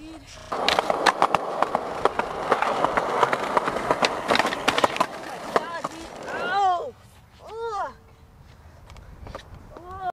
vírus.